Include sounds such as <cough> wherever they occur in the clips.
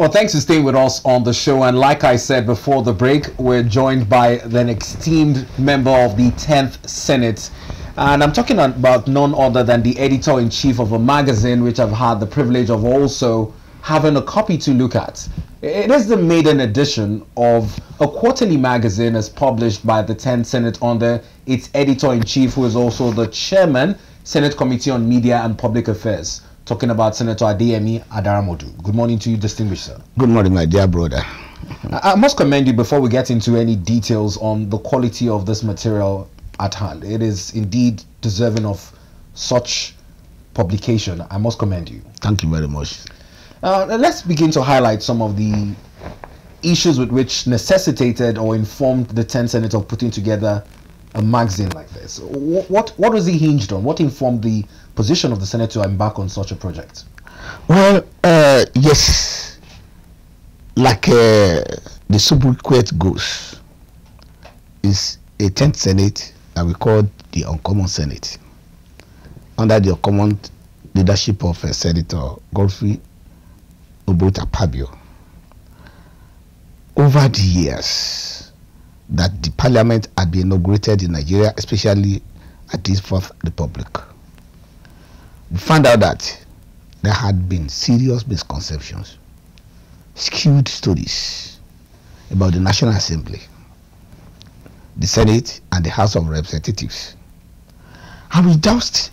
Well, thanks for staying with us on the show. And like I said before the break, we're joined by an esteemed member of the 10th Senate. And I'm talking about none other than the editor in chief of a magazine, which I've had the privilege of also having a copy to look at. It is the maiden edition of a quarterly magazine as published by the 10th Senate under its editor in chief, who is also the chairman, Senate Committee on Media and Public Affairs talking about Senator Adeyemi Adaramodu. Good morning to you, distinguished sir. Good morning, my dear brother. I must commend you before we get into any details on the quality of this material at hand. It is indeed deserving of such publication. I must commend you. Thank you very much. Uh, let's begin to highlight some of the issues with which necessitated or informed the 10 Senate of putting together a magazine like this. What, what was he hinged on? What informed the position of the Senate to embark on such a project? Well, uh, yes. Like uh, the Court goes, is a 10th Senate that we call the Uncommon Senate. Under the Uncommon leadership of uh, Senator Godfrey Obot Akpabio. Over the years that the parliament had been inaugurated in Nigeria, especially at this Fourth Republic, found out that there had been serious misconceptions, skewed stories about the National Assembly, the Senate, and the House of Representatives. And we just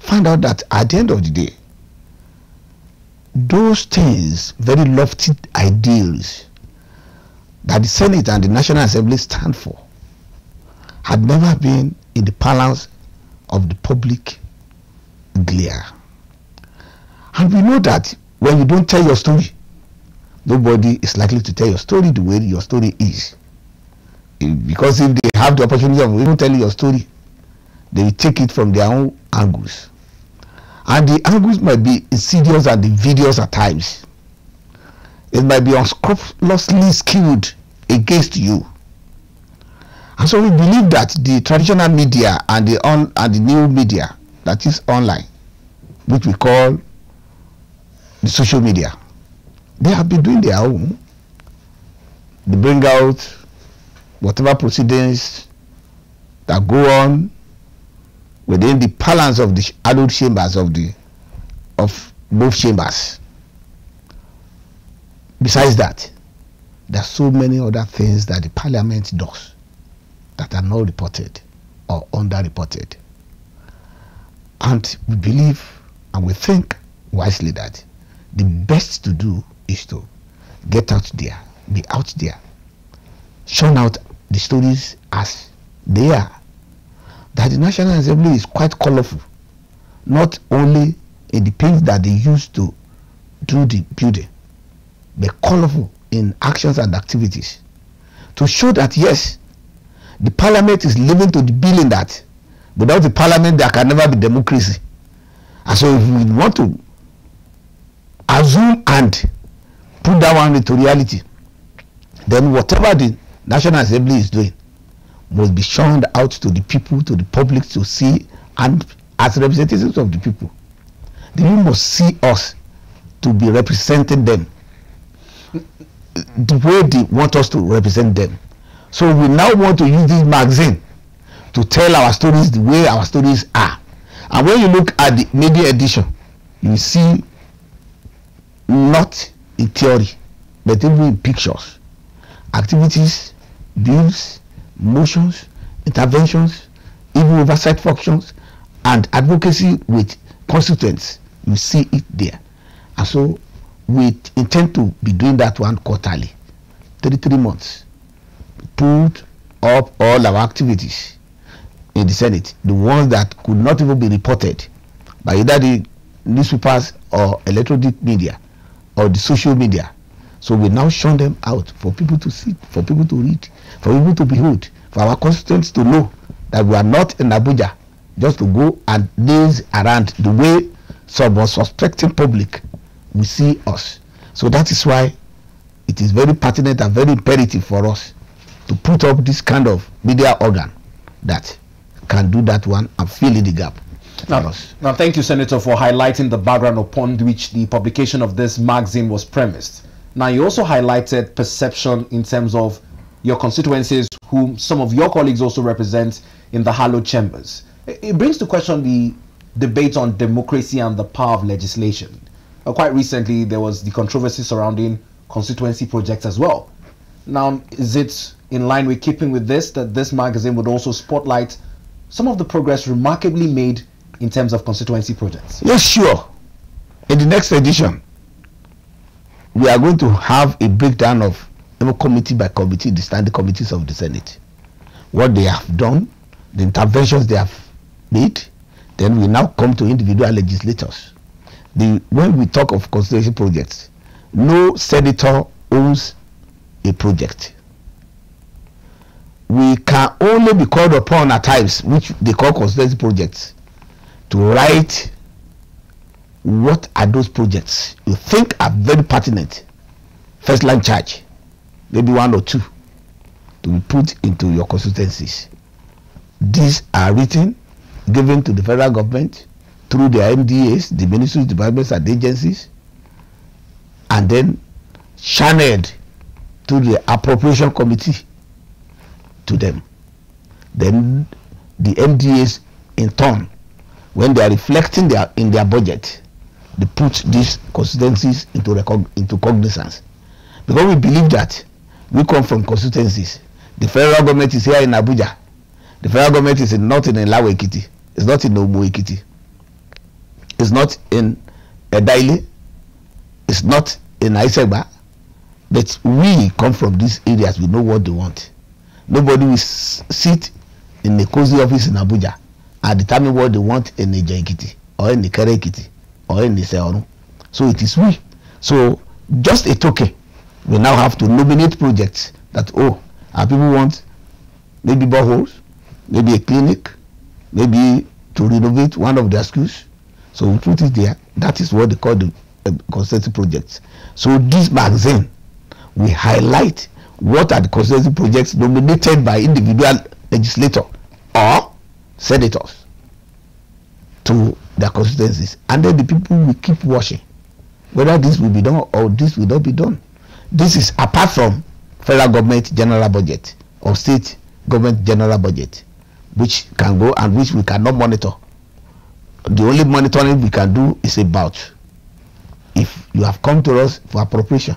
found out that at the end of the day, those things, very lofty ideals that the Senate and the National Assembly stand for, had never been in the balance of the public glare. And we know that when you don't tell your story, nobody is likely to tell your story the way your story is. Because if they have the opportunity of even telling your story, they will take it from their own angles. And the angles might be insidious and invidious at times. It might be unscrupulously skewed against you. And so we believe that the traditional media and the on and the new media that is online, which we call the social media, they have been doing their own. They bring out whatever proceedings that go on within the balance of the adult chambers of the of both chambers. Besides that, there are so many other things that the parliament does that are not reported or underreported. And we believe and we think wisely that the best to do is to get out there, be out there, shun out the stories as they are. That the National Assembly is quite colorful, not only in the things that they use to do the building, but colorful in actions and activities. To show that yes, the parliament is living to the billing that Without the parliament, there can never be democracy. And so if we want to assume and put that one into reality, then whatever the National Assembly is doing must be shown out to the people, to the public to see, and as representatives of the people, the people must see us to be representing them the way they want us to represent them. So we now want to use this magazine to tell our stories the way our stories are. And when you look at the media edition you see not in theory but even in pictures activities bills motions interventions even oversight functions and advocacy with constituents you see it there. And so we intend to be doing that one quarterly three three months. Put up all our activities in the Senate, the ones that could not even be reported by either the newspapers or electronic media or the social media. So we now shun them out for people to see, for people to read, for people to behold, for our constituents to know that we are not in Abuja just to go and laze around the way some suspecting public will see us. So that is why it is very pertinent and very imperative for us to put up this kind of media organ that can do that one and fill in the gap. Now, now, thank you, Senator, for highlighting the background upon which the publication of this magazine was premised. Now, you also highlighted perception in terms of your constituencies, whom some of your colleagues also represent in the hallowed chambers. It brings to question the debate on democracy and the power of legislation. Uh, quite recently, there was the controversy surrounding constituency projects as well. Now, is it in line with keeping with this that this magazine would also spotlight some of the progress remarkably made in terms of constituency projects? Yes, sure. In the next edition, we are going to have a breakdown of committee by committee, the standing committees of the Senate, what they have done, the interventions they have made. Then we now come to individual legislators. The, when we talk of constituency projects, no senator owns a project. We can only be called upon at times, which they call constituency projects, to write what are those projects. You think are very pertinent. First line charge maybe one or two to be put into your constituencies these are written given to the federal government through their mdas the ministries departments and agencies and then channeled to the appropriation committee to them. Then the mdas in turn when they are reflecting their in their budget they put these constituencies into into cognizance. Because we believe that we come from constituencies. The federal government is here in abuja. The federal government is in, not in Lawe it's not in Ekiti. It's not in Edaile. It's not in Aisegba. But we come from these areas. We know what they want nobody will sit in a cozy office in Abuja and determine what they want in Eja Ekiti or in Ikere Ekiti or in the Seoru. So it is we. So just a token, we now have to nominate projects that, oh, our people want maybe boreholes, maybe a clinic, maybe to renovate one of their schools. So we put it there. That is what they call the uh, consensus projects. So this magazine, we highlight what are the consensus projects nominated by individual legislator or senators to their constituencies? And then the people will keep watching whether this will be done or this will not be done. This is apart from federal government general budget or state government general budget which can go and which we cannot monitor. The only monitoring we can do is about if you have come to us for appropriation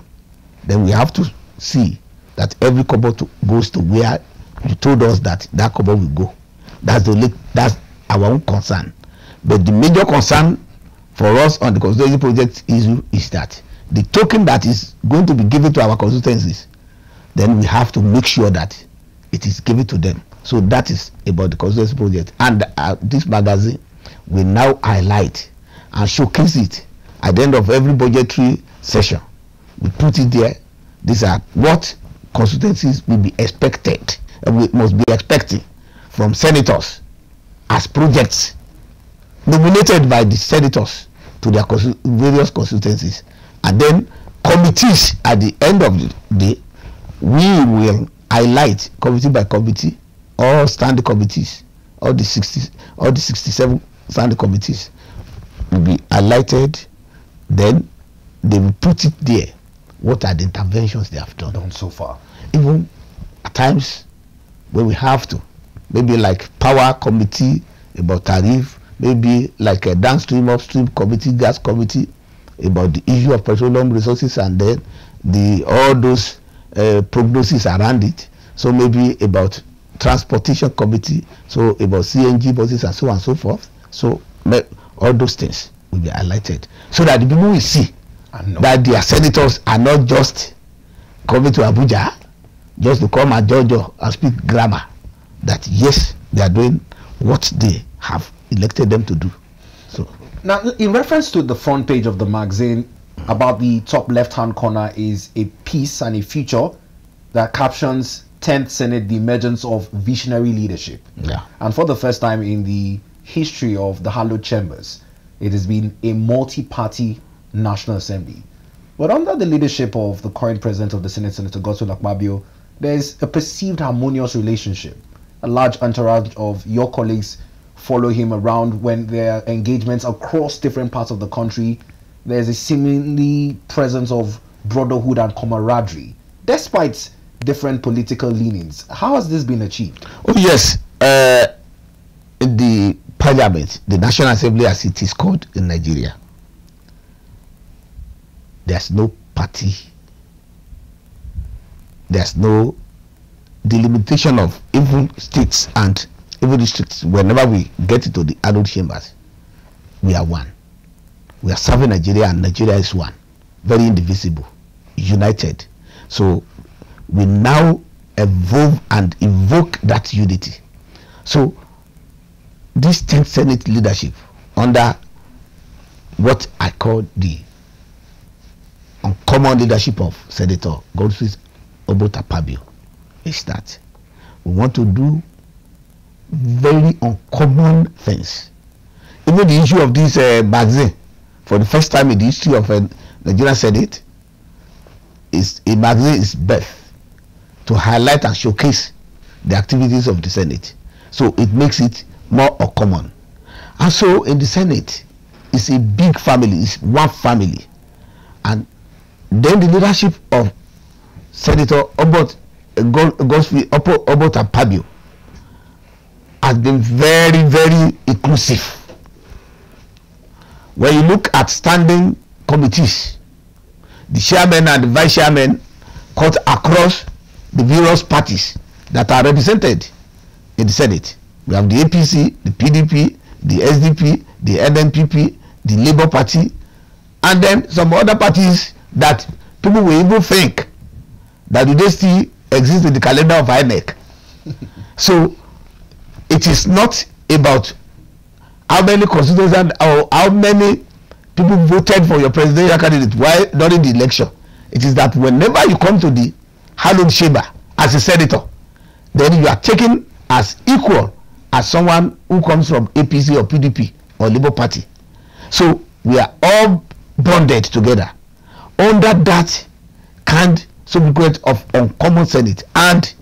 then we have to see that every kobo to, goes to where you told us that that kobo will go. That's the only that's our own concern. But the major concern for us on the constituency project issue is that the token that is going to be given to our constituencies then we have to make sure that it is given to them. So that is about the constituency project. And uh, this magazine will now highlight and showcase it at the end of every budgetary session. We put it there. These are what constituencies will be expected uh, we must be expecting from senators as projects nominated by the senators to their various constituencies. And then committees at the end of the day we will highlight committee by committee all standing committees all the 60 all the 67 standing committees will be highlighted. Then they will put it there what are the interventions they have done, done so far. Even at times when we have to maybe like power committee about tariff maybe like a downstream upstream committee gas committee about the issue of petroleum resources and then the all those uh, prognosis around it. So maybe about transportation committee so about cng buses and so on and so forth. So all those things will be highlighted. So that the people will see that their senators are not just coming to abuja just to come and judge and speak grammar that yes they are doing what they have elected them to do. So now, in reference to the front page of the magazine, about the top left-hand corner is a piece and a feature that captions 10th Senate, the emergence of visionary leadership. Yeah. And for the first time in the history of the hallowed chambers, it has been a multi-party National Assembly. But under the leadership of the current president of the Senate, Senator Godswill Akpabio, there's a perceived harmonious relationship. A large entourage of your colleagues follow him around when there are engagements across different parts of the country. There's a seemingly presence of brotherhood and camaraderie, despite different political leanings. How has this been achieved? Oh, yes. Uh, the parliament, the National Assembly, as it is called in Nigeria, there's no party, there's no delimitation of even states and even districts. Whenever we get into the adult chambers, we are one. We are serving Nigeria, and Nigeria is one, very indivisible, united. So we now evolve and evoke that unity. So this 10th Senate leadership under what I call the uncommon leadership of Senator Godswill Obot Akpabio is that we want to do very uncommon things. Even the issue of this uh, magazine, for the first time in the history of uh, Nigerian Senate, is a magazine is birth to highlight and showcase the activities of the Senate. So it makes it more uncommon. And so in the Senate, it's a big family, it's one family. And then the leadership of Senator Obot Godswill Obot Akpabio has been very, very inclusive. When you look at standing committees, the chairman and the vice chairman cut across the various parties that are represented in the Senate. We have the APC, the PDP, the SDP, the NNPP, the Labour Party, and then some other parties that people will even think that they still exist in the calendar of INEC. <laughs> so it is not about how many constituents or how many people voted for your presidential candidate while during the election. It is that whenever you come to the hallowed chamber as a senator, then you are taken as equal as someone who comes from APC or PDP or Labour Party. So we are all bonded together under that kind subject of uncommon senate and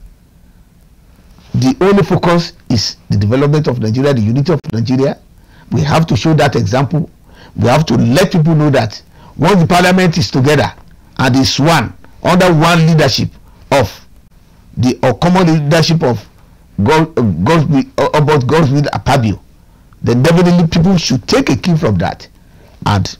the only focus is the development of Nigeria, the unity of Nigeria. We have to show that example. We have to let people know that once the parliament is together and is one under one leadership of the or common leadership of God, uh, God's, uh, about Godswill Akpabio, then definitely people should take a key from that and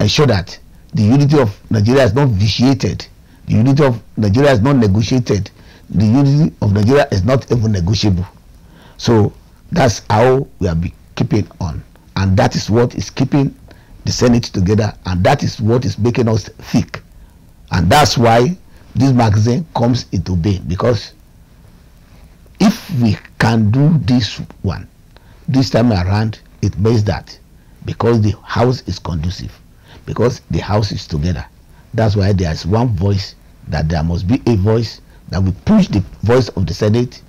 ensure that the unity of Nigeria is not vitiated, the unity of Nigeria is not negotiated, the unity of Nigeria is not even negotiable. So that's how we are keeping on, and that is what is keeping the Senate together, and that is what is making us thick, and that's why this magazine comes into being. Because if we can do this one this time around it means that because the house is conducive because the house is together that's why there is one voice that there must be a voice that will push the voice of the senate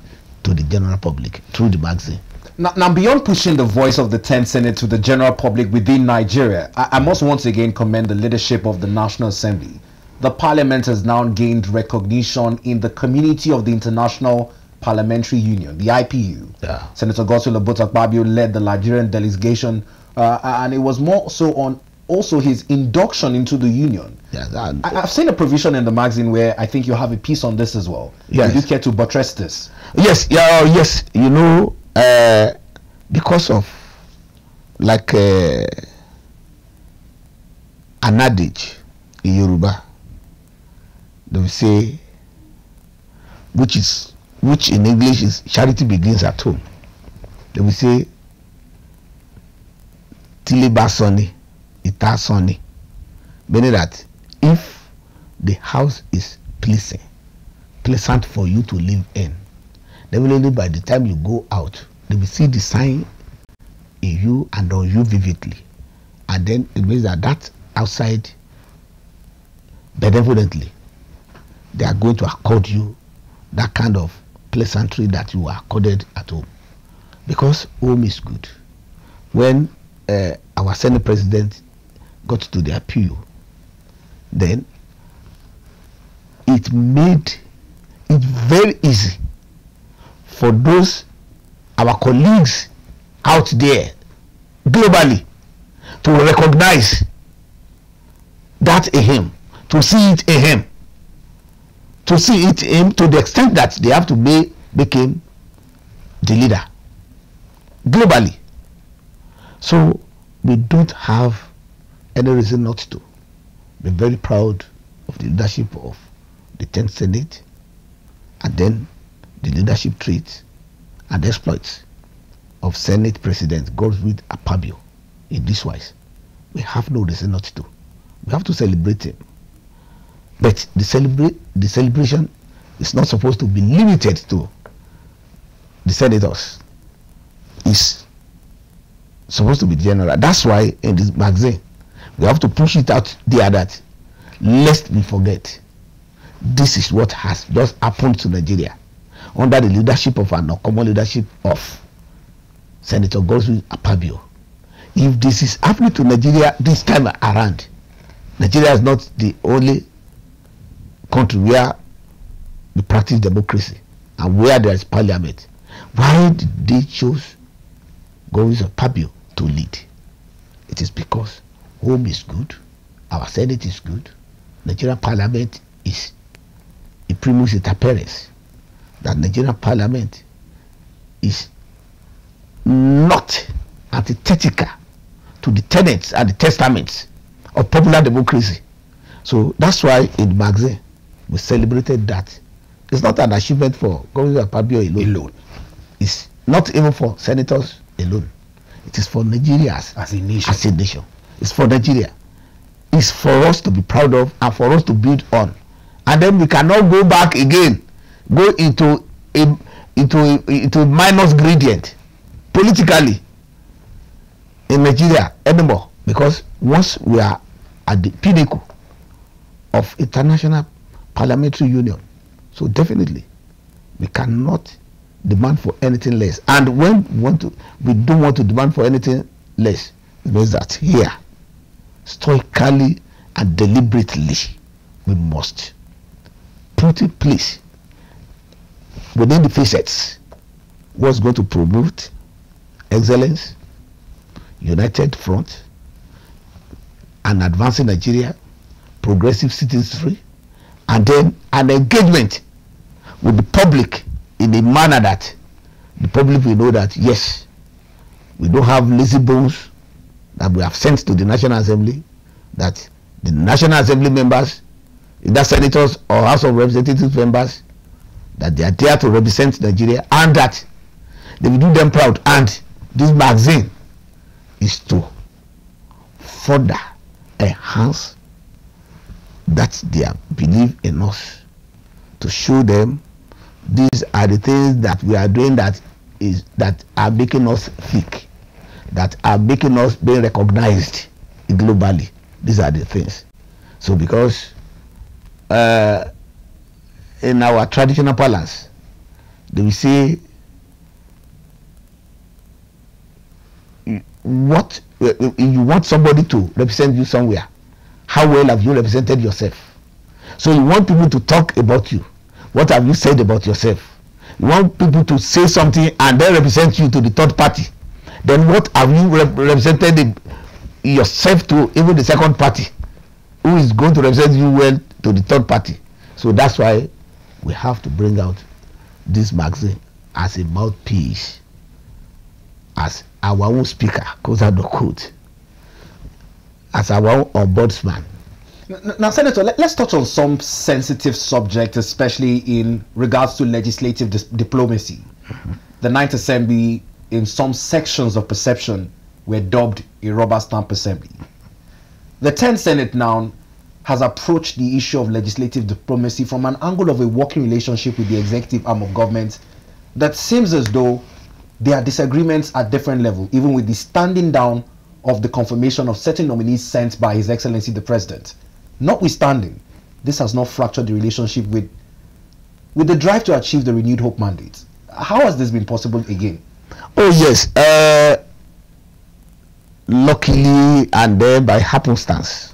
to the general public through the magazine now, now beyond pushing the voice of the 10th senate to the general public within nigeria I, I must once again commend the leadership of the national assembly the parliament has now gained recognition in the community of the international Parliamentary Union, the IPU. Yeah. Senator Godswill Obota led the Nigerian delegation, uh, and it was more so on also his induction into the union. Yeah, that, I, have seen a provision in the magazine where I think you have a piece on this as well. Yes. Would you care to buttress this? Yes, yeah, oh, yes. You know, uh, because of like uh, an adage in Yoruba, they will say, which is which in English is charity begins at home. They will say, Tiliba Sonny, Ita Sonny. Meaning that if the house is pleasing, pleasant for you to live in, definitely by the time you go out, they will see the sign in you and on you vividly. And then it means that that outside benevolently, they are going to accord you that kind of pleasantry that you are accorded at home because home is good when uh, our senate president got to the appeal. Then it made it very easy for those our colleagues out there globally to recognize that a him to see it in him to see it in him to the extent that they have to be, him the leader globally. So we don't have any reason not to be very proud of the leadership of the 10th Senate and then the leadership traits and exploits of Senate President Godswill Akpabio in this wise. We have no reason not to. We have to celebrate him. But the celebrate the celebration is not supposed to be limited to the senators. It's supposed to be general. That's why in this magazine we have to push it out there that lest we forget this is what has just happened to Nigeria under the leadership of an uncommon leadership of Senator Godswill Akpabio. If this is happening to Nigeria this time around, Nigeria is not the only country where we practice democracy and where there is parliament. Why did they choose Godswill Akpabio to lead? It is because home is good, our senate is good, Nigerian parliament is a primus inter pares. That Nigerian parliament is not antithetical to the tenets and the testaments of popular democracy. So that's why in the magazine we celebrated that. It's not an achievement for Governor Akpabio alone. alone. It's not even for senators alone. It is for Nigerians as a nation. As a nation. It's for Nigeria. It's for us to be proud of and for us to build on. And then we cannot go back again, go into a into a, into a minus gradient politically in Nigeria anymore because once we are at the pinnacle of international parliamentary union so definitely we cannot demand for anything less and when we want to we don't want to demand for anything less it means that here stoically and deliberately we must put in place within the facets what's going to promote excellence united front and advancing nigeria progressive citizenry and then an engagement with the public in a manner that the public will know that yes we don't have lazy bones that we have sent to the National Assembly that the National Assembly members, either senators or House of Representatives members, that they are there to represent Nigeria and that they will do them proud. And this magazine is to further enhance that their belief in us to show them these are the things that we are doing that is that are making us thick that are making us being recognized globally. These are the things. So because uh, in our traditional balance, they will say what uh, you want somebody to represent you somewhere. How well have you represented yourself? So you want people to talk about you. What have you said about yourself? You want people to say something and then represent you to the third party then what have you rep represented yourself to even the second party who is going to represent you well to the third party so that's why we have to bring out this magazine as a mouthpiece as our own speaker Dokut as our own ombudsman now, Senator, let, us touch on some sensitive subjects, especially in regards to legislative diplomacy. Mm -hmm. The Ninth Assembly in some sections of perception were dubbed a rubber stamp assembly. The 10th Senate now has approached the issue of legislative diplomacy from an angle of a working relationship with the executive arm of government that seems as though there are disagreements at different levels, even with the standing down of the confirmation of certain nominees sent by His Excellency the President. Notwithstanding, this has not fractured the relationship with, with the drive to achieve the renewed hope mandate. How has this been possible again? Oh yes. Uh, luckily and then by happenstance,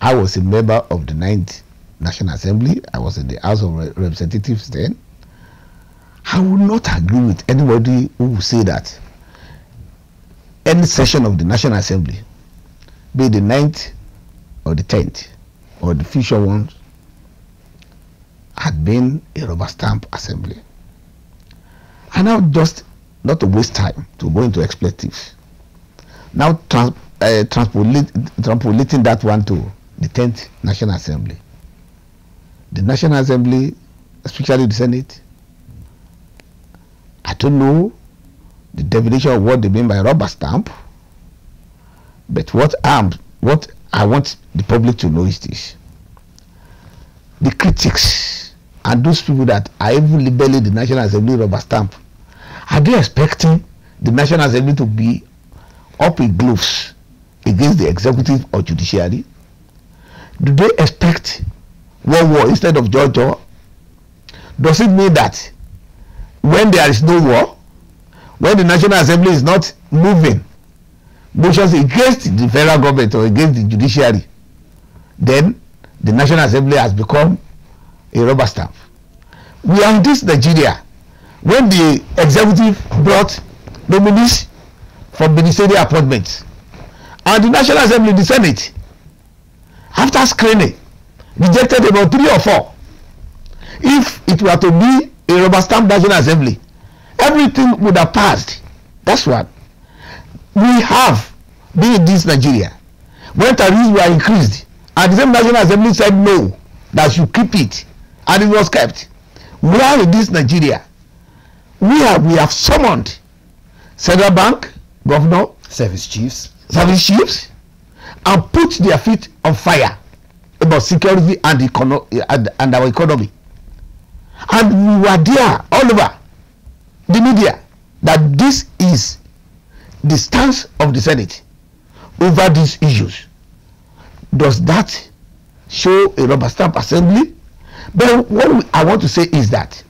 I was a member of the ninth National Assembly. I was in the House of Representatives then. I would not agree with anybody who would say that any session of the National Assembly, be the ninth or the tenth, or the future ones had been a rubber stamp assembly. And now just not to waste time to go into expletives. Now trans, uh, transpolating that one to the 10th National Assembly. The National Assembly, especially the Senate, I don't know the definition of what they mean by rubber stamp, but what I'm, what I want the public to know is this. The critics and those people that are even labeling the National Assembly rubber stamp, are they expecting the National Assembly to be up in gloves against the executive or judiciary? Do they expect war war instead of joy joy? Does it mean that when there is no war, when the National Assembly is not moving motions against the federal government or against the judiciary, then the National Assembly has become a rubber stamp. We are in this Nigeria when the executive brought nominees for ministerial appointments and the National Assembly, the Senate, after screening, rejected about three or four. If it were to be a rubber stamp National Assembly, everything would have passed. That's what we have been in this Nigeria. When tariffs were increased, and the same National Assembly said no, that you keep it, and it was kept. We are in this Nigeria. We have we have summoned Central Bank, Governor, service chiefs, service chiefs, and put their feet on fire about security and, econo and, and our economy. And we were there all over the media that this is the stance of the Senate over these issues. Does that show a rubber stamp assembly? But what we, I want to say is that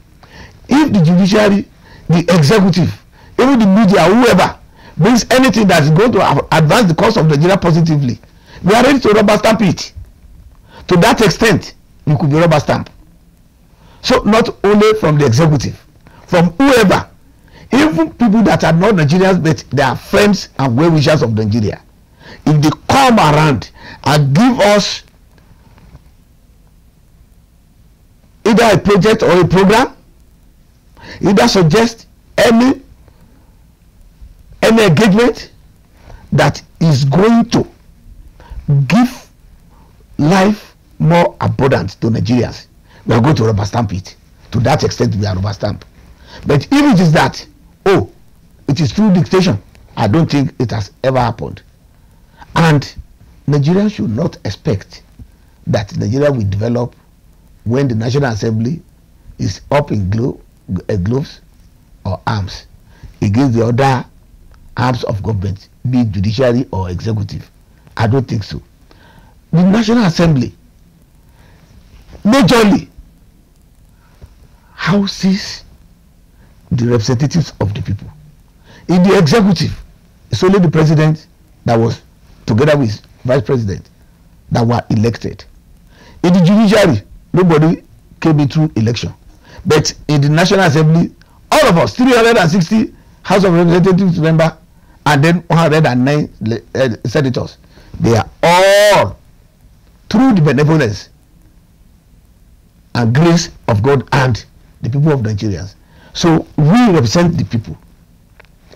if the judiciary, the executive, even the media, whoever brings anything that is going to advance the cause of Nigeria positively, we are ready to rubber stamp it. To that extent, you could be rubber stamp. So not only from the executive, from whoever, even people that are not Nigerians but they are friends and well wishers of Nigeria, if they come around and give us either a project or a program, either suggest any any engagement that is going to give life more abundant to Nigerians, we are going to rubber stamp it. To that extent, we are rubber stamp. But if it is that, oh, it is through dictation, I don't think it has ever happened. And Nigerians should not expect that Nigeria will develop when the National Assembly is up in glo uh, gloves or arms against the other arms of government, be it judiciary or executive. I don't think so. The National Assembly majorly houses the representatives of the people. In the executive, it's only the president that was together with vice president that were elected. In the judiciary, nobody came in through election. But in the National Assembly, all of us, 360 House of Representatives member and then 109 uh, senators, they are all through the benevolence and grace of God and the people of Nigerians. So we represent the people.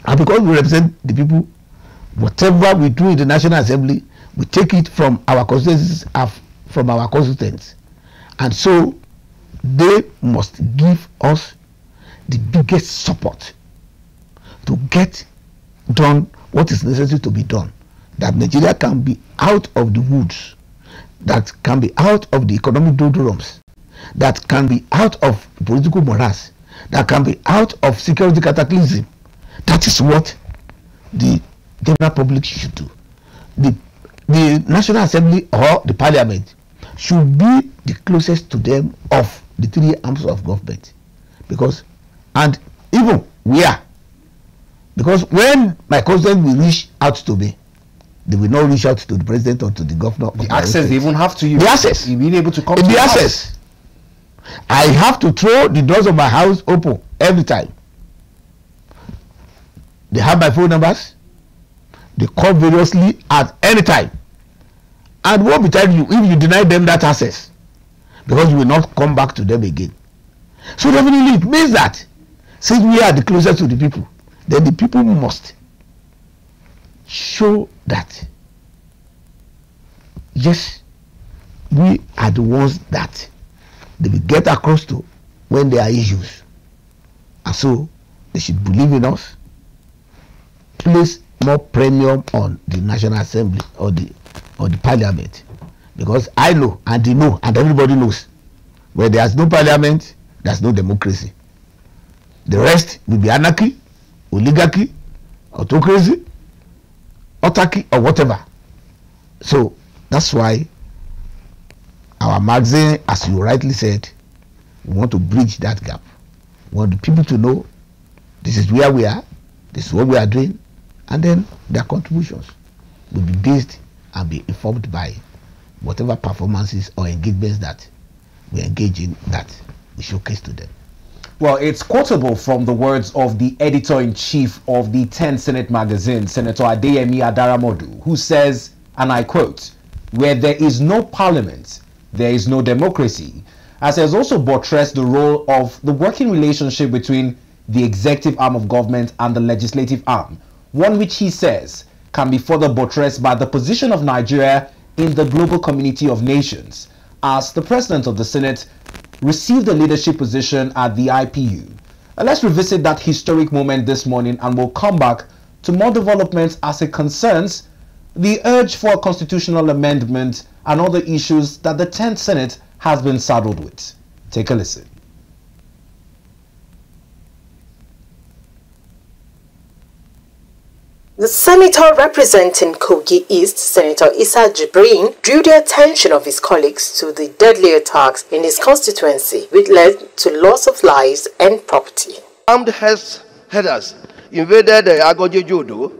And because we represent the people, whatever we do in the National Assembly, we take it from our constituencies, from our constituents. And so they must give us the biggest support to get done what is necessary to be done. That Nigeria can be out of the woods, that can be out of the economic doldrums, that can be out of political morass, that can be out of security cataclysm. That is what the general public should do. The, the National Assembly or the Parliament should be the closest to them of the three arms of government. Because, and even we are. Because when my constituents will reach out to me, they will not reach out to the president or to the governor. The access they even have to you. The access. You being able to come the to the access. I have to throw the doors of my house open every time. They have my phone numbers. They call variously at any time. And what tell you if you deny them that access? Because you will not come back to them again. So definitely it means that since we are the closest to the people, then the people must show that yes, we are the ones that they will get across to when there are issues. And so they should believe in us, place more premium on the National Assembly or the or the Parliament. Because I know and they know and everybody knows where there's no parliament, there's no democracy. The rest will be anarchy, oligarchy, autocracy, autarky, or whatever. So that's why our magazine, as you rightly said, we want to bridge that gap. We want the people to know this is where we are, this is what we are doing, and then their contributions will be based and be informed by whatever performances or engagements that we engage in that we showcase to them. Well, it's quotable from the words of the editor-in-chief of the 10 Senate magazine, Senator Adeyemi Adaramodu, who says, and I quote, where there is no parliament, there is no democracy, as has also buttressed the role of the working relationship between the executive arm of government and the legislative arm, one which he says can be further buttressed by the position of Nigeria in the global community of nations, as the president of the Senate received a leadership position at the IPU. Let's revisit that historic moment this morning and we'll come back to more developments as it concerns the urge for a constitutional amendment and other issues that the 10th Senate has been saddled with. Take a listen. The senator representing Kogi East, Senator Issa Jibrin, drew the attention of his colleagues to the deadly attacks in his constituency, which led to loss of lives and property. Armed headers invaded the Agoji Jodo,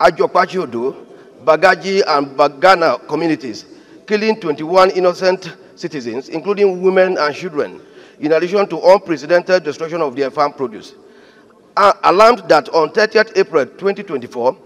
Ajopachi Jodo, Bagaji and Bagana communities, killing 21 innocent citizens, including women and children, in addition to unprecedented destruction of their farm produce alarmed that on 30th April 2024,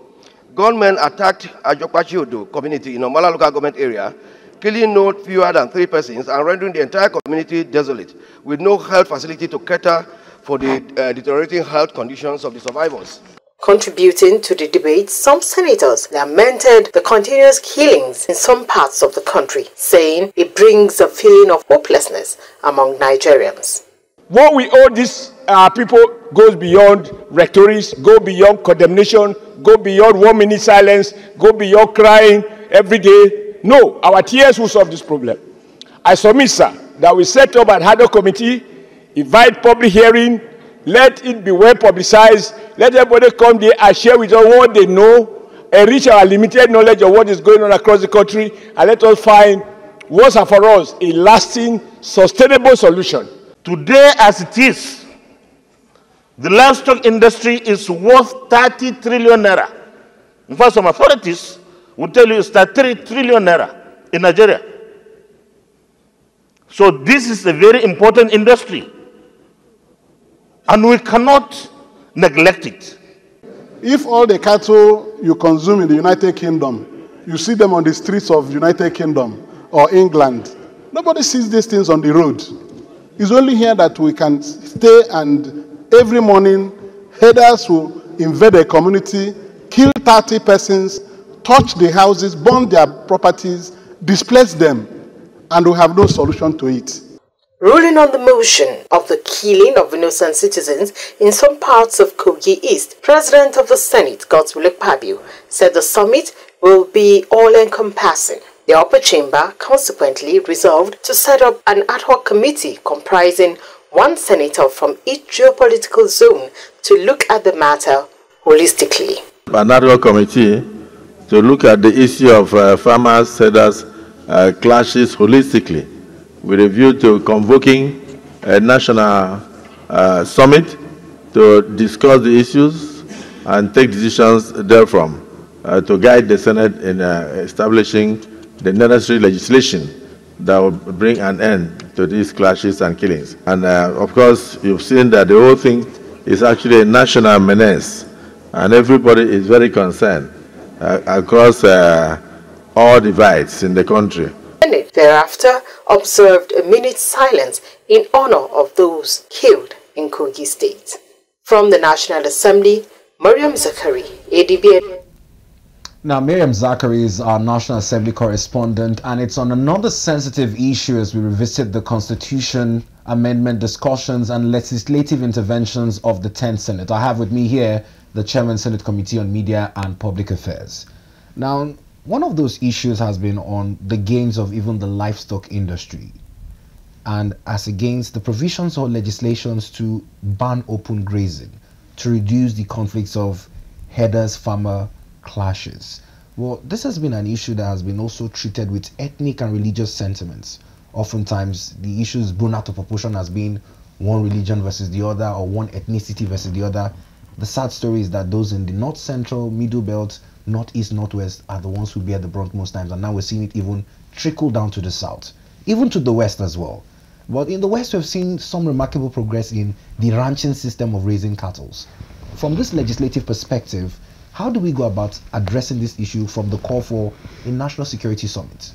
gunmen attacked Ajokpachiodo community in Omala local government area, killing no fewer than three persons and rendering the entire community desolate, with no health facility to cater for the uh, deteriorating health conditions of the survivors. Contributing to the debate, some senators lamented the continuous killings in some parts of the country, saying it brings a feeling of hopelessness among Nigerians. What we owe these uh, people goes beyond rhetoric, go beyond condemnation, go beyond one minute silence, go beyond crying every day. No, our tears will solve this problem. I submit, sir, that we set up an ad hoc committee, invite public hearing, let it be well publicized, let everybody come there and share with us what they know, enrich our limited knowledge of what is going on across the country, and let us find and for us a lasting, sustainable solution. Today, as it is, the livestock industry is worth 30 trillion naira. In fact, some authorities will tell you it's 30 trillion naira in Nigeria. So this is a very important industry. And we cannot neglect it. If all the cattle you consume in the United Kingdom, you see them on the streets of United Kingdom or England, nobody sees these things on the road. It's only here that we can stay and every morning, headers will invade a community, kill 30 persons, touch the houses, burn their properties, displace them, and we have no solution to it. Ruling on the motion of the killing of innocent citizens in some parts of Kogi East, President of the Senate, Godswill Akpabio, said the summit will be all-encompassing. The upper chamber consequently resolved to set up an ad hoc committee comprising one senator from each geopolitical zone to look at the matter holistically. An committee to look at the issue of uh, farmers, sellers, uh, clashes holistically with a view to convoking a national uh, summit to discuss the issues and take decisions therefrom uh, to guide the Senate in uh, establishing the necessary legislation that will bring an end to these clashes and killings. And uh, of course, you've seen that the whole thing is actually a national menace, and everybody is very concerned uh, across uh, all divides in the country. Thereafter observed a minute's silence in honor of those killed in Kogi State. From the National Assembly, Mariam Zakari, ADB. Now, Miriam Zachary is our National Assembly correspondent, and it's on another sensitive issue as we revisit the Constitution amendment discussions and legislative interventions of the 10th Senate. I have with me here the Chairman Senate Committee on Media and Public Affairs. Now, one of those issues has been on the gains of even the livestock industry and as against the provisions or legislations to ban open grazing to reduce the conflicts of herders farmer clashes. Well, this has been an issue that has been also treated with ethnic and religious sentiments. Oftentimes, the issue is blown out of proportion as being one religion versus the other or one ethnicity versus the other. The sad story is that those in the north central, middle belt, northeast, northwest are the ones who bear the brunt most times, and now we're seeing it even trickle down to the south, even to the west as well. But in the west, we've seen some remarkable progress in the ranching system of raising cattle. From this legislative perspective, how do we go about addressing this issue from the call for a national security summit?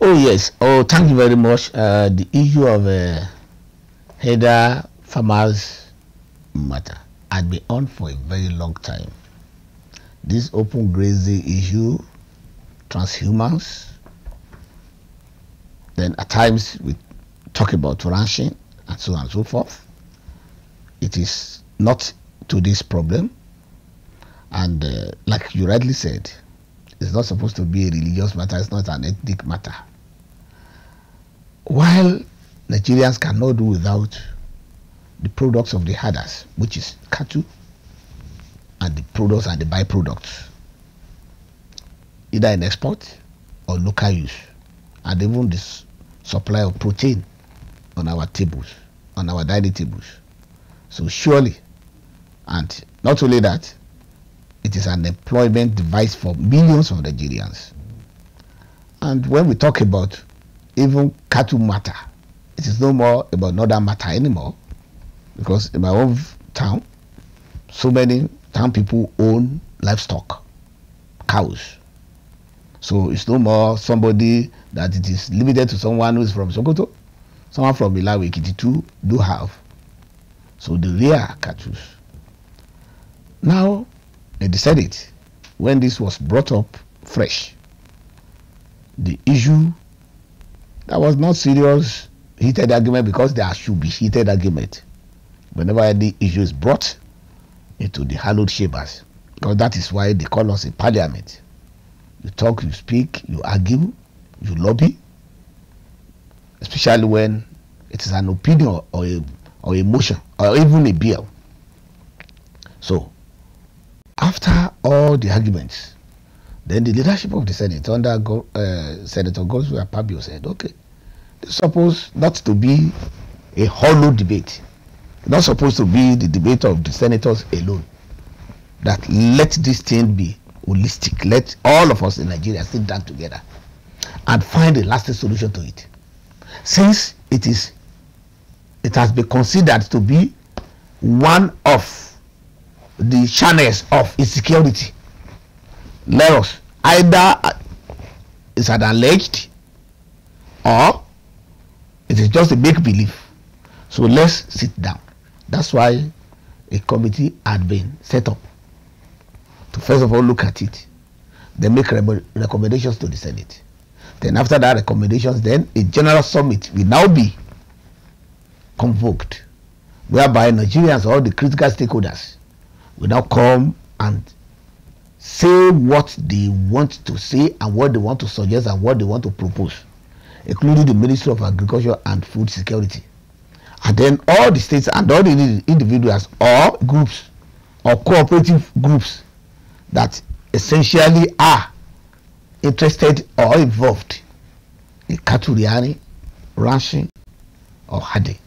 Oh yes. Oh, thank you very much. Uh, the issue of uh, header farmers matter had been on for a very long time. This open grazing issue, transhumance, then at times we talk about ranching and so on and so forth. It is not to this problem and uh, like you rightly said, it's not supposed to be a religious matter, it's not an ethnic matter. While Nigerians cannot do without the products of the herders, which is cattle and the products and the byproducts, either in export or local use, and even the supply of protein on our tables, on our dining tables. So surely, and not only that, it is an employment device for millions of Nigerians. And when we talk about even cattle matter, it is no more about northern matter anymore. Because in my own town, so many town people own livestock, cows. So it's no more somebody that it is limited to someone who is from Sokoto. Someone from Ilawe, Kititu do have. So the rare cattle. Now, in the Senate, when this was brought up fresh, the issue that was not serious heated argument because there should be heated argument. Whenever any issue is brought into the hallowed chambers because that is why they call us a parliament. You talk you speak you argue you lobby. Especially when it is an opinion or a or a motion or even a bill. So after all the arguments, then the leadership of the Senate under uh, Senator Godswill Akpabio said, okay, it's supposed not to be a hollow debate, not supposed to be the debate of the senators alone. That let this thing be holistic. Let all of us in Nigeria sit down together and find a lasting solution to it. Since it is, it has been considered to be one of the channels of insecurity. Let us either it's an alleged or it is just a make believe so let's sit down. That's why a committee had been set up to first of all look at it then make re recommendations to the senate. Then after that recommendations then a general summit will now be convoked whereby nigerians all the critical stakeholders will now come and say what they want to say and what they want to suggest and what they want to propose, including the Ministry of Agriculture and Food Security. And then all the states and all the individuals or groups or cooperative groups that essentially are interested or involved in cattle rearing, ranching, or herding.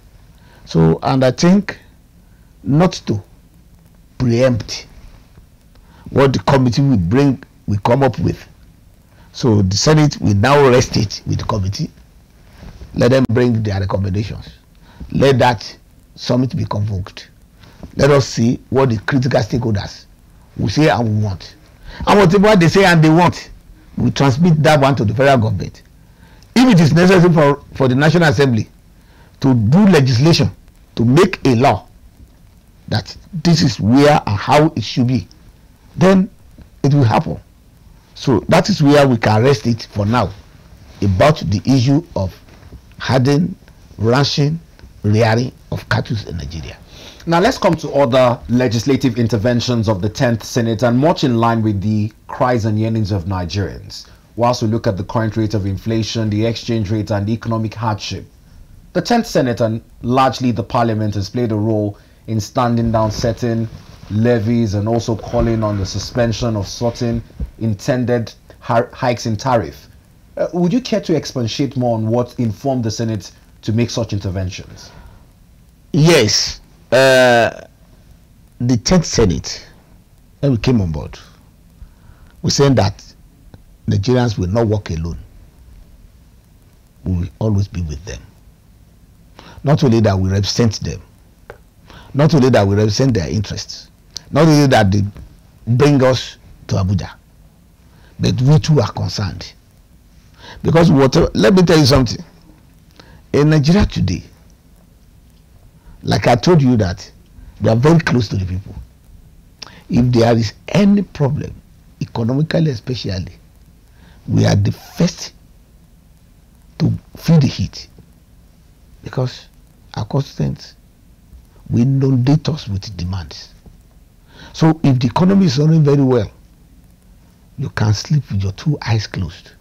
So, and I think not to preempt what the committee will bring, will come up with. So the Senate will now rest it with the committee. Let them bring their recommendations. Let that summit be convoked. Let us see what the critical stakeholders will say and will want. And whatever they say and they want, we transmit that one to the federal government if it is necessary for for the national assembly to do legislation to make a law that this is where and how it should be. Then it will happen. So that is where we can rest it for now about the issue of herding ranching rearing of cattle in nigeria. Now let's come to other legislative interventions of the 10th Senate and much in line with the cries and yearnings of Nigerians. Whilst we look at the current rate of inflation, the exchange rate and the economic hardship, the 10th Senate and largely the Parliament has played a role in standing down setting levies and also calling on the suspension of certain intended hikes in tariff. Uh, would you care to expatiate more on what informed the Senate to make such interventions? Yes, uh, the 10th Senate, when we came on board, we said that Nigerians will not walk alone. We will always be with them. Not only that we represent them, not only that we represent their interests, not only that they bring us to Abuja, but we too are concerned. Because whatever, let me tell you something. In Nigeria today, like I told you that we are very close to the people. If there is any problem, economically especially, we are the first to feel the heat because our constituents we inundate us with demands. So if the economy is running very well, you can sleep with your two eyes closed.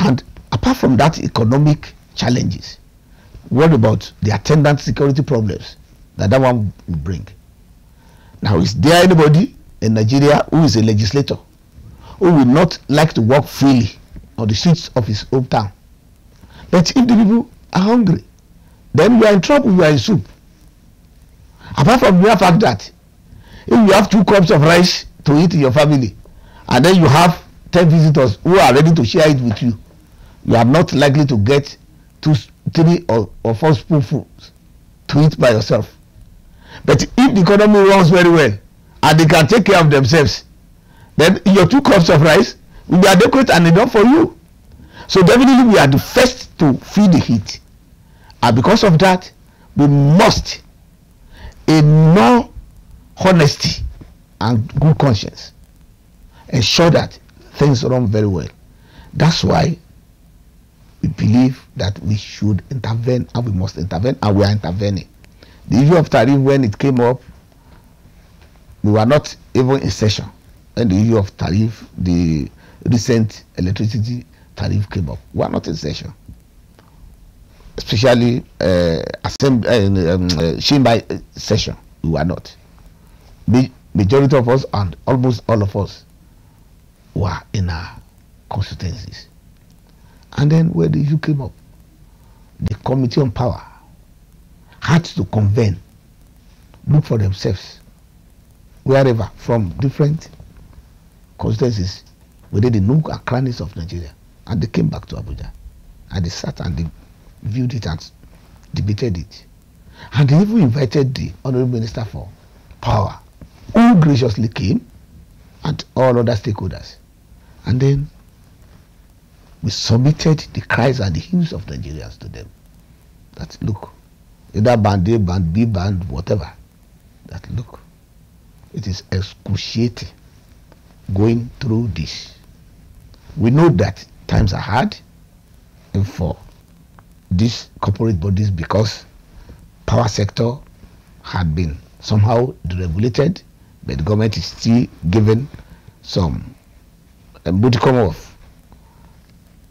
And apart from that economic challenges, what about the attendant security problems that that one will bring? Now, is there anybody in Nigeria who is a legislator who will not like to walk freely on the streets of his hometown? But if the people are hungry, then you are in trouble, you are in soup. Apart from the fact that if you have two cups of rice to eat in your family, and then you have 10 visitors who are ready to share it with you, you are not likely to get two three or, or four spoonfuls to eat by yourself. But if the economy runs very well and they can take care of themselves then your two cups of rice will be adequate and enough for you. So definitely we are the first to feel the heat. And because of that we must in honesty and good conscience ensure that things run very well that's why we believe that we should intervene and we must intervene and we are intervening. The issue of tariff when it came up, we were not even in session when the issue of tariff, the recent electricity tariff came up. We are not in session. Especially uh, assembly, uh, um, uh, session, we were not. The majority of us and almost all of us were in our constituencies. And then when the issue came up, the Committee on Power had to convene, look for themselves, wherever, from different constituencies within the nook and crannies of Nigeria. And they came back to Abuja. And they sat and they viewed it and debated it. And they even invited the Honorable Minister for Power, who graciously came, and all other stakeholders. And then we submitted the cries and the hymns of Nigerians to them. That look, either band A, band B, band whatever. That look, it is excruciating going through this. We know that times are hard and for these corporate bodies because power sector had been somehow deregulated, but the government is still given some a modicum of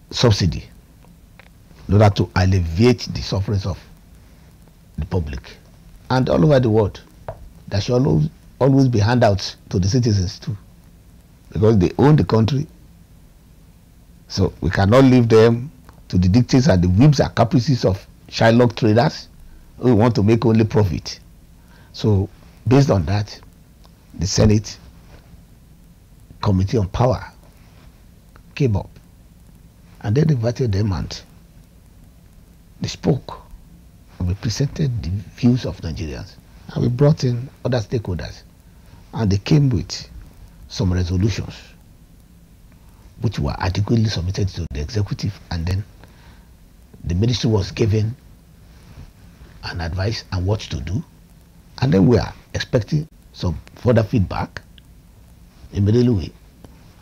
subsidy in order to alleviate the sufferings of the public. And all over the world, there should always, always be handouts to the citizens too, because they own the country. So we cannot leave them to the dictates and the whims and caprices of Shylock traders who want to make only profit. So based on that, the Senate Committee on Power came up and then invited them and they spoke. And we presented the views of Nigerians. And we brought in other stakeholders. And they came with some resolutions which were adequately submitted to the executive, and then the ministry was given an advice on what to do, and then we are expecting some further feedback. Immediately we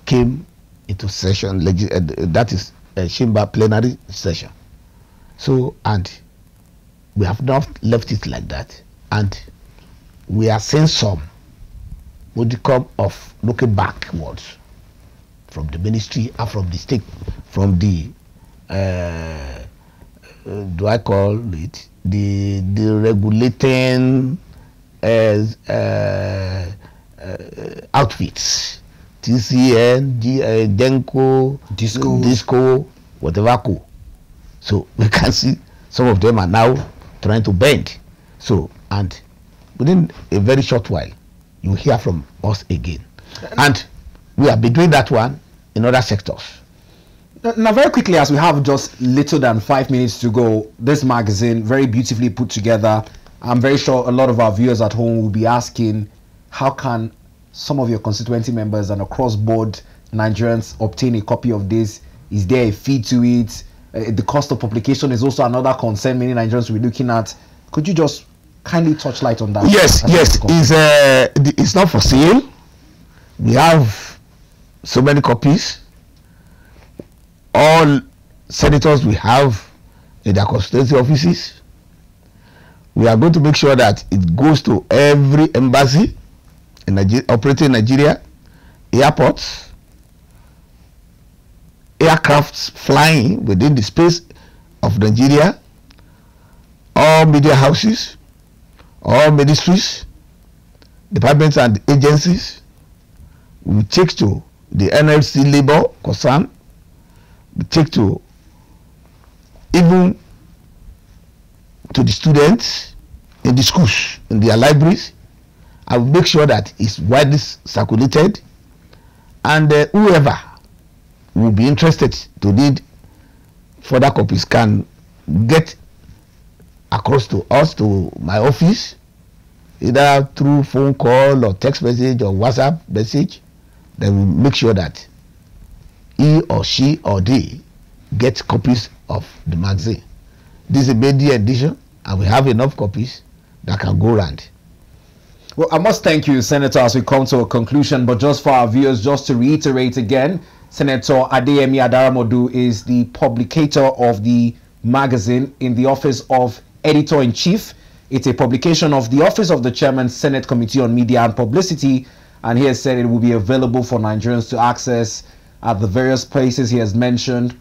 came into session, uh, that is a Shimba plenary session. So, and we have not left it like that, and we are seeing some modicum of looking backwards from the ministry and from the state, from the uh, uh, do I call it the the regulating uh, uh, uh outfits, TCN, G, Denko, Disco, Disco, whatever. Co. So <laughs> we can see some of them are now trying to bend. So and within a very short while, you hear from us again. And we have been doing that one in other sectors. Now, very quickly, as we have just little than five minutes to go, this magazine, very beautifully put together. I'm very sure a lot of our viewers at home will be asking, how can some of your constituency members and across board Nigerians obtain a copy of this? Is there a fee to it? Uh, the cost of publication is also another concern many Nigerians will be looking at. Could you just kindly touch light on that? Yes, yes. It's, uh, it's not for sale. We have so many copies. All senators we have in their constituency offices. We are going to make sure that it goes to every embassy in operating in Nigeria, airports, aircrafts flying within the space of Nigeria, all media houses, all ministries, departments and agencies. We take to the NLC labor concern. Take to even to the students in the schools, in their libraries. I will make sure that it's widely circulated and uh, whoever will be interested to read further copies can get across to us to my office either through phone call or text message or whatsapp message then we make sure that he or she or they get copies of the magazine this is a media edition and we have enough copies that can go around well, I must thank you, Senator, as we come to a conclusion. But just for our viewers, just to reiterate again, Senator Adeyemi Adaramodu is the publicator of the magazine in the office of editor in chief. It's a publication of the Office of the Chairman, Senate Committee on Media and Publicity, and he has said it will be available for Nigerians to access at the various places he has mentioned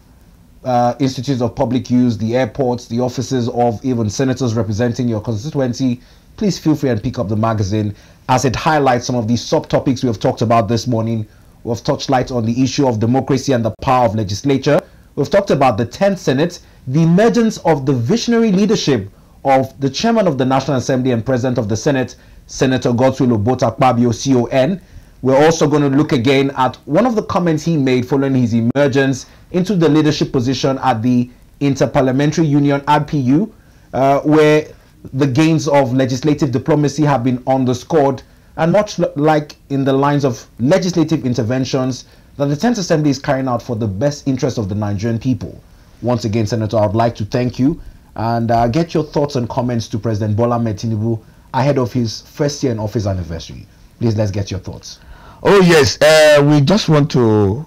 uh, institutes of public use, the airports, the offices of even senators representing your constituency. Please feel free and pick up the magazine as it highlights some of the subtopics we have talked about this morning. We've touched light on the issue of democracy and the power of legislature. We've talked about the 10th Senate, the emergence of the visionary leadership of the chairman of the National Assembly and president of the Senate, Senator Godswill Akpabio, CON. We're also going to look again at one of the comments he made following his emergence into the leadership position at the Interparliamentary Union, IPU, uh, where the gains of legislative diplomacy have been underscored, and much like in the lines of legislative interventions that the 10th Assembly is carrying out for the best interest of the Nigerian people. Once again, Senator, I would like to thank you and uh, get your thoughts and comments to President Bola Tinubu ahead of his first year in office anniversary. Please, let's get your thoughts. Oh, yes. Uh, we just want to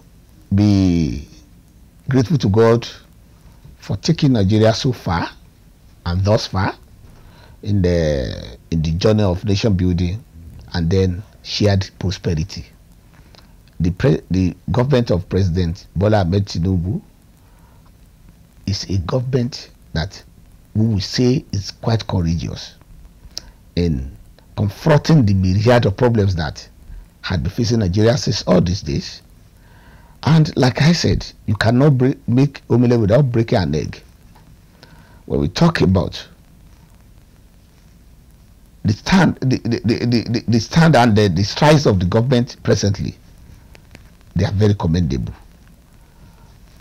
be grateful to God for taking Nigeria so far and thus far in the in the journey of nation building and then shared prosperity. The, pre- the government of President Bola Ahmed Tinubu is a government that we will say is quite courageous in confronting the myriad of problems that had been facing Nigeria since all these days. And like I said, you cannot break, make omelette without breaking an egg. When we talk about the stand, the, the, the, the, stand and the, the strides of the government presently, they are very commendable.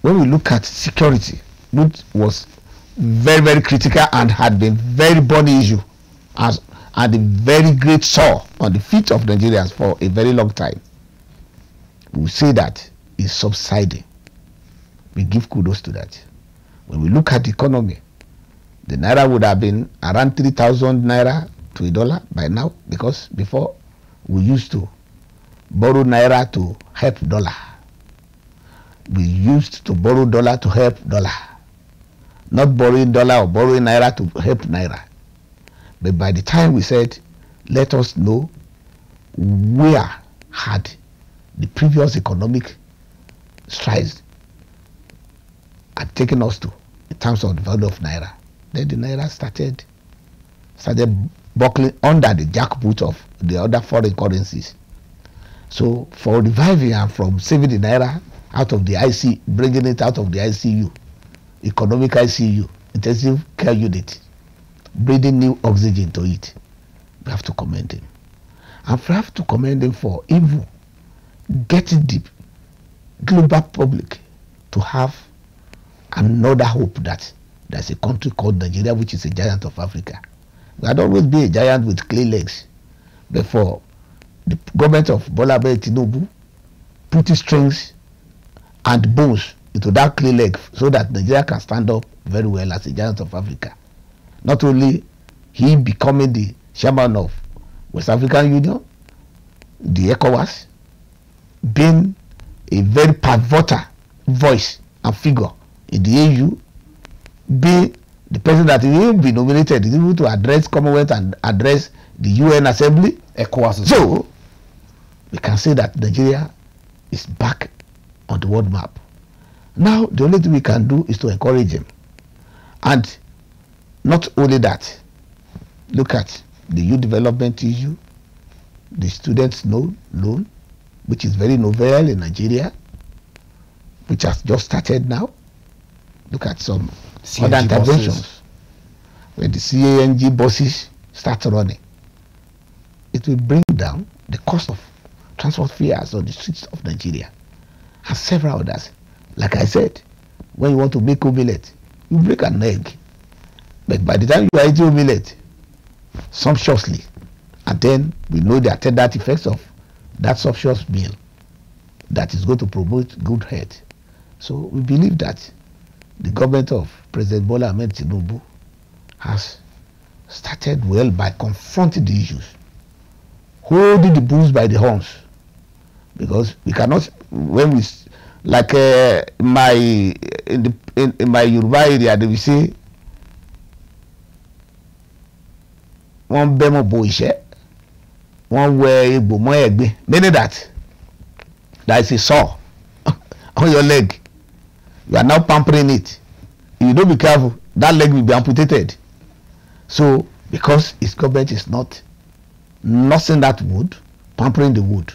When we look at security, which was very, very critical and had been very body issue as and a very great sore on the feet of Nigerians for a very long time. We say that is subsiding. We give kudos to that. When we look at the economy, the naira would have been around 3,000 naira to a dollar by now because before we used to borrow naira to help dollar. We used to borrow dollar to help dollar. Not borrowing dollar or borrowing naira to help naira. But by the time we said, let us know where had the previous economic strides had taken us to in terms of the value of naira. Then the naira started started buckling under the jackboot of the other foreign currencies. So for reviving and from saving the naira out of the IC, bringing it out of the ICU, economic ICU, intensive care unit, breathing new oxygen to it, we have to commend him. And we have to commend him for even getting the global public to have another hope that there's a country called Nigeria which is a giant of Africa. We had always been a giant with clay legs. But for the government of Bola Tinubu putting strings and bones into that clay leg so that Nigeria can stand up very well as a giant of Africa. Not only he becoming the chairman of West African Union, the ECOWAS, being a very pivotal voice and figure in the AU, be the person that will be nominated is able to address Commonwealth and address the UN Assembly. ECOWAS. So we can say that Nigeria is back on the world map. Now the only thing we can do is to encourage him. And not only that, look at the youth development issue, the students loan, loan, which is very novel in Nigeria, which has just started now. Look at some CNG other interventions buses. when the CANG buses start running. It will bring down the cost of transport fares on the streets of Nigeria and several others. Like I said, when you want to make omelette, you break an egg. But by the time you are eating omelette, sumptuously, and then we know the attendant effects of that sumptuous meal that is going to promote good health. So we believe that the government of President Bola Ahmed Tinubu has started well by confronting the issues, holding the bulls by the horns, because we cannot when we like uh, my in, the, in, in my Yoruba area they will say wọ́n bẹ́ mọ̀ bo ìṣẹ́ wọ́n wẹ egbò mọ́ ẹ̀gbin. Meaning that there is a saw <laughs> on your leg. You are now pampering it. If you don't be careful that leg will be amputated. So because his government is not nursing that wood pampering the wood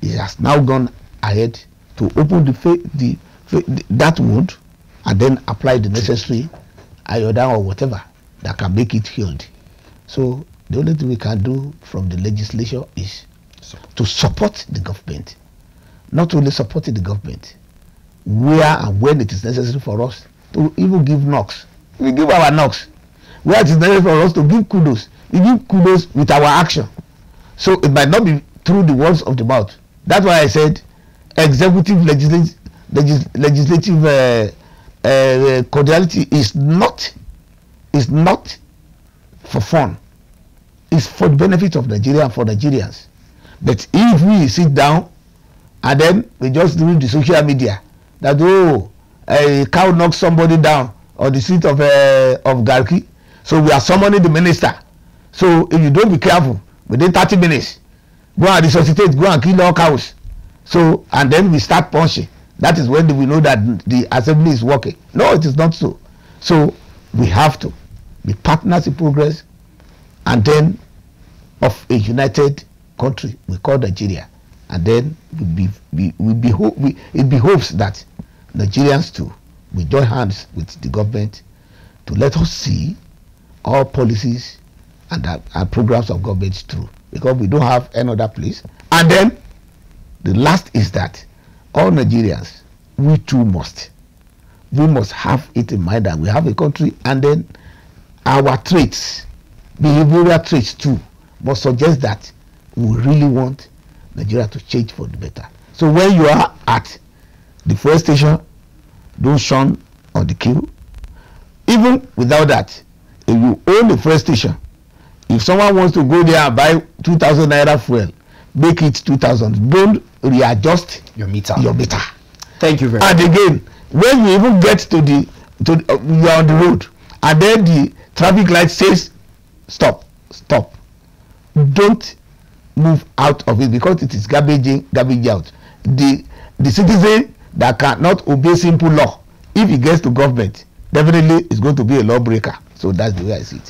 he has now gone ahead to open the, fa- the, fa- the that wood and then apply the necessary iodine or whatever that can make it healed so the only thing we can do from the legislature is to support the government. Not only supporting the government where and when it is necessary for us to even give knocks. We give our knocks where it is necessary for us to give kudos we give kudos with our action. So it might not be through the words of the mouth. That's why i said executive legislative legis legislative uh, uh, cordiality is not is not for fun. It's for the benefit of nigeria and for nigerians. But if we sit down and then we just do the social media that oh a cow knock somebody down on the street of uh, of garki so we are summoning the minister. So if you don't be careful within thirty minutes go and resuscitate go and kill all cows. So and then we start punching. That is when we know that the assembly is working. No it is not so. So we have to be partners in progress and then of a united country we call nigeria. And then we be we, beho- we it behoves that nigerians too we join hands with the government to let us see all policies and uh, our, our programs of government through. Because we don't have any other place. And then the last is that all nigerians we too must we must have it in mind that we have a country and then our traits behavioral traits too must suggest that we really want nigeria to change for the better so when you are at the fuel station don't shun on the queue even without that if you own a fuel station if someone wants to go there and buy two thousand naira fuel make it two thousand don't readjust Your meter. your meter Thank you very and much. again when you even get to the to the, uh, you are on the road and then the traffic light says stop stop. Don't move out of it because it is garbage in garbage out. The the citizen that cannot obey simple law if he gets to government definitely is going to be a lawbreaker. So that's the way i see it.